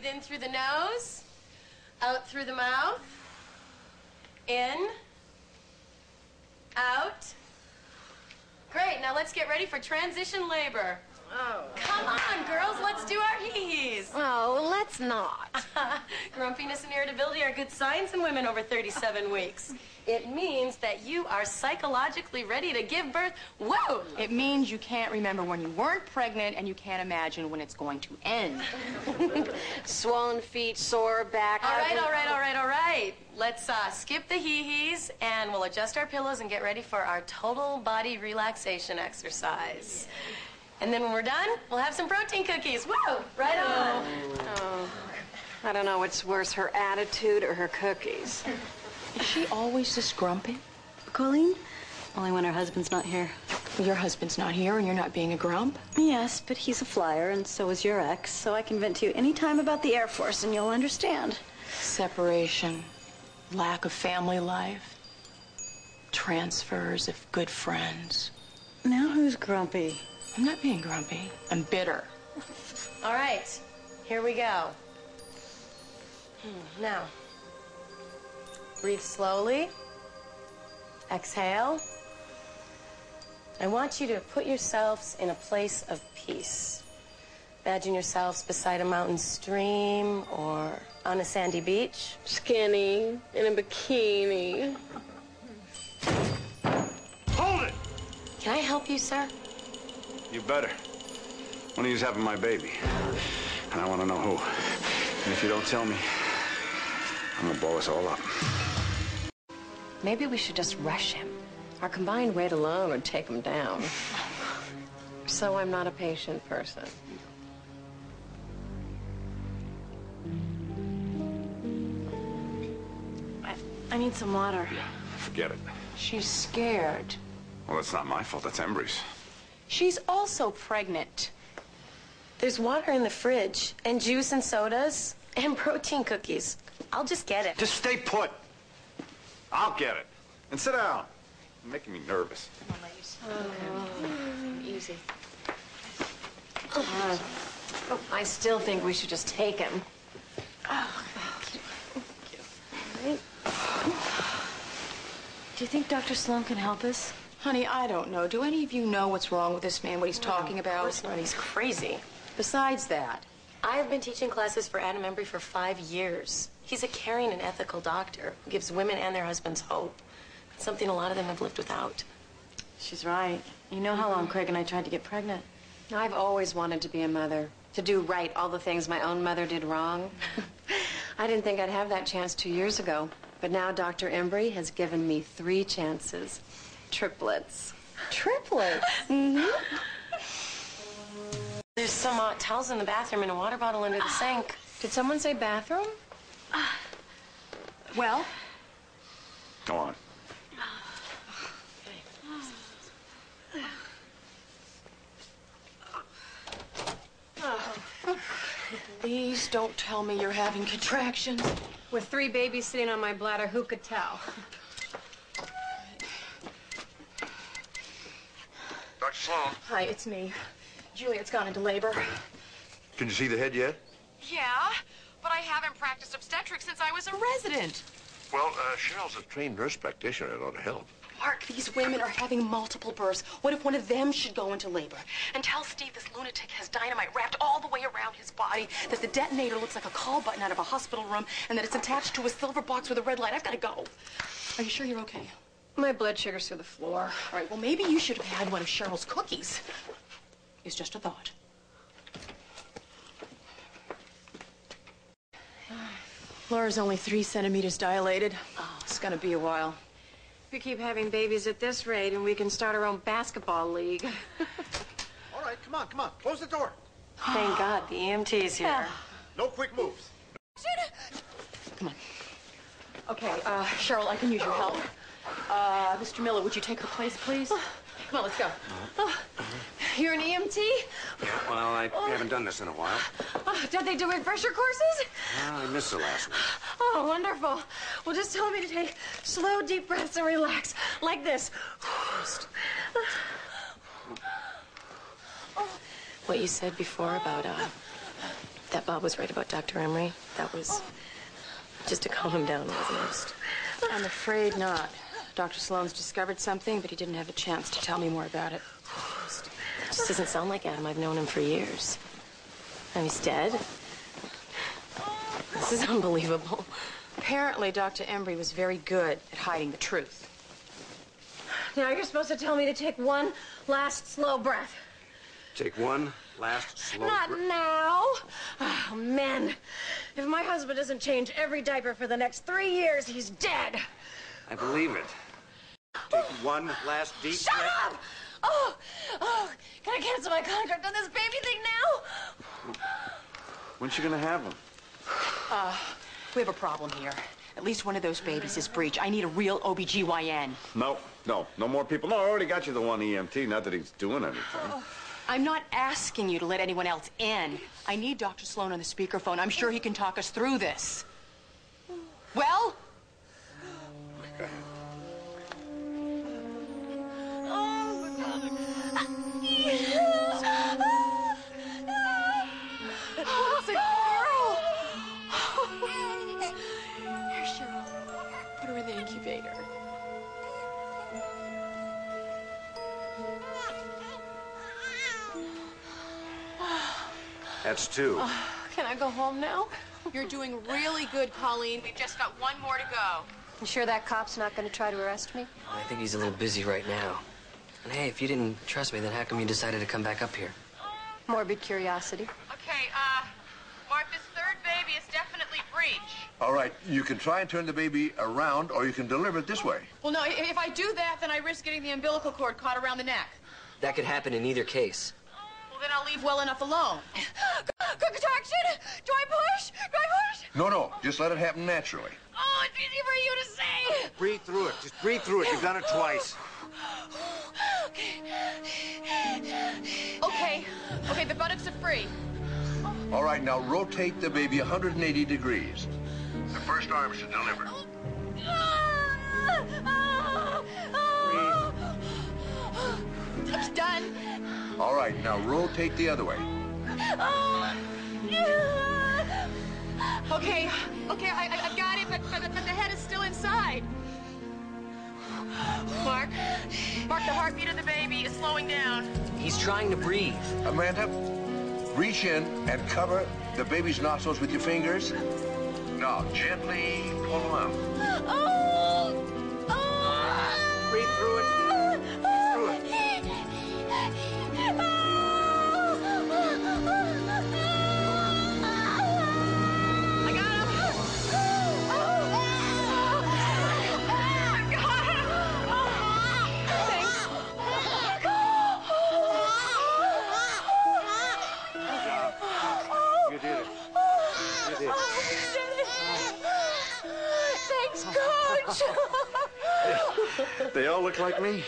Breathe in through the nose, out through the mouth. In, out. Great, now let's get ready for transition labor. Oh. Come on, girls, let's do our hee-hees. Oh, let's not. Grumpiness and irritability are good signs in women over 37 weeks. It means that you are psychologically ready to give birth. Whoa! It means you can't remember when you weren't pregnant and you can't imagine when it's going to end. Swollen feet, sore back. All right, all right, all right, all right. Let's uh, skip the hee-hees and we'll adjust our pillows and get ready for our total body relaxation exercise. And then when we're done, we'll have some protein cookies. Whoa! Right on. Oh, I don't know what's worse, her attitude or her cookies. Is she always this grumpy? Colleen? Only when her husband's not here. Your husband's not here and you're not being a grump? Yes, but he's a flyer and so is your ex, so I can vent to you any time about the Air Force and you'll understand. Separation, lack of family life, transfers of good friends. Now who's grumpy? I'm not being grumpy. I'm bitter. All right, here we go. Hmm, Now, breathe slowly. Exhale. I want you to put yourselves in a place of peace. Imagine yourselves beside a mountain stream or on a sandy beach. Skinny, in a bikini. Hold it! Can I help you, sir? You better. One of you's having my baby. And I want to know who. And if you don't tell me, I'm gonna blow us all up. Maybe we should just rush him. Our combined weight alone would take him down. So I'm not a patient person. I, I need some water. Forget it. She's scared. Well, it's not my fault. That's Embry's. She's also pregnant. There's water in the fridge, and juice and sodas, and protein cookies. I'll just get it. Just stay put. I'll get it. And sit down. You're making me nervous. Come on, Easy. Uh, I still think we should just take him. Oh, right. Do you think Dr. Sloan can help us? Honey, I don't know. Do any of you know what's wrong with this man, what he's talking about? Of about? course not. He's crazy. Besides that, I have been teaching classes for Adam Embry for five years. He's a caring and ethical doctor who gives women and their husbands hope, something a lot of them have lived without. She's right. You know how long Craig and I tried to get pregnant. I've always wanted to be a mother, to do right all the things my own mother did wrong. I didn't think I'd have that chance two years ago, but now Dr. Embry has given me three chances. Triplets. Triplets? There's some uh, towels in the bathroom and a water bottle under the sink. Did someone say bathroom? Well, Go on. please don't tell me you're having contractions. With three babies sitting on my bladder, who could tell? Dr. Sloan. Hi, it's me. Juliet's gone into labor. Can you see the head yet? Yeah, but I haven't practiced obstetrics since I was a resident. Well, uh, Cheryl's a trained nurse practitioner. It ought to help. Mark, these women are having multiple births. What if one of them should go into labor? And tell Steve this lunatic has dynamite wrapped all the way around his body, that the detonator looks like a call button out of a hospital room, and that it's attached to a silver box with a red light. I've got to go. Are you sure you're okay? My blood sugar's through the floor. All right, well, maybe you should have had one of Cheryl's cookies. It's just a thought. Laura's only three centimeters dilated. Oh, it's gonna be a while. We keep having babies at this rate, and we can start our own basketball league. All right, come on, come on. Close the door. Thank God the EMT's here. No quick moves. Come on. Okay, uh, Cheryl, I can use your help. Uh, Mr. Miller, would you take her place, please? Come on, let's go. You're an EMT? Yeah, well, I haven't done this in a while. Oh, don't they do refresher courses? Well, I missed the last one. Oh, wonderful. Well, just tell me to take slow, deep breaths and relax, like this. What you said before about uh, that Bob was right about Dr. Embry. That was just to calm him down, wasn't it? I'm afraid not. Dr. Sloan's discovered something, but he didn't have a chance to tell me more about it. That just doesn't sound like Adam. I've known him for years. And he's dead. This is unbelievable. Apparently, Dr. Embry was very good at hiding the truth. Now you're supposed to tell me to take one last slow breath. Take one last slow Not breath. now. Oh, men. If my husband doesn't change every diaper for the next three years, he's dead. I believe it. Take one last deep Shut breath. up! Oh, oh, can I cancel my contract on this baby thing now? When's she gonna have him? Uh, We have a problem here. At least one of those babies is breech. I need a real OBGYN. No, no, no more people. No, I already got you the one EMT. Not that he's doing anything. I'm not asking you to let anyone else in. I need Dr. Sloan on the speakerphone. I'm sure he can talk us through this. Well? In the incubator. That's two. Can I go home now? You're doing really good, Colleen. We've just got one more to go. You sure that cop's not going to try to arrest me? I think he's a little busy right now. And hey, if you didn't trust me, then how come you decided to come back up here? Morbid curiosity. Okay, uh, Mark, this third baby is definitely breech. All right, you can try and turn the baby around, or you can deliver it this way. Well, no, i- if I do that, then I risk getting the umbilical cord caught around the neck. That could happen in either case. Well, then I'll leave well enough alone. Contraction! Do I push? Do I push? No, no, just let it happen naturally. Oh, it's easy for you to say. Breathe through it. Just breathe through it. You've done it twice. Okay. Okay, okay, the buttocks are free. All right, now rotate the baby 180 degrees. The first arm should deliver. It's done. All right, now rotate the other way. Okay, okay, I, I, I've got it, but, but, but the head is still inside. Mark, Mark, the heartbeat of the baby is slowing down. He's trying to breathe. Amanda, reach in and cover the baby's nostrils with your fingers. Now, gently pull them out. Breathe through it. They all look like me.